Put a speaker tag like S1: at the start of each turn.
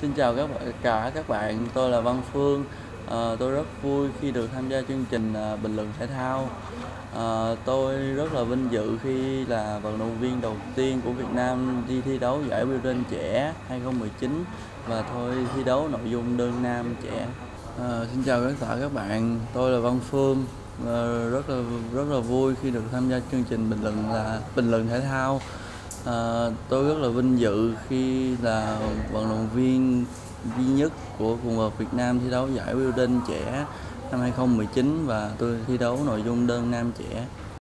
S1: Xin chào các bạn cả các bạn, tôi là Văn Phương. À, tôi rất vui khi được tham gia chương trình, à, bình luận thể thao. À, tôi rất là vinh dự khi là vận động viên đầu tiên của Việt Nam đi thi đấu giải Wimbledon trẻ 2019 và thôi thi đấu nội dung đơn nam trẻ. À, xin chào các cả các bạn, tôi là Văn Phương. À, rất là rất là vui khi được tham gia chương trình bình luận là bình luận thể thao. À, tôi rất là vinh dự khi là vận động viên duy nhất của quần vợt Việt Nam thi đấu giải Wimbledon trẻ năm 2019 và tôi thi đấu nội dung đơn nam trẻ.